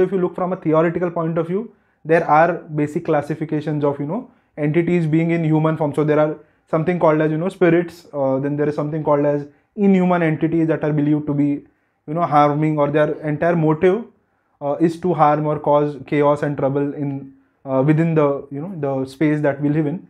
although if you look from a theoretical point of view there are basic classifications of you know entities being in human form. So there are something called as you know spirits uh, then there is something called as inhuman entities that are believed to be you know harming or their entire motive uh, is to harm or cause chaos and trouble in uh, within the you know the space that we live in.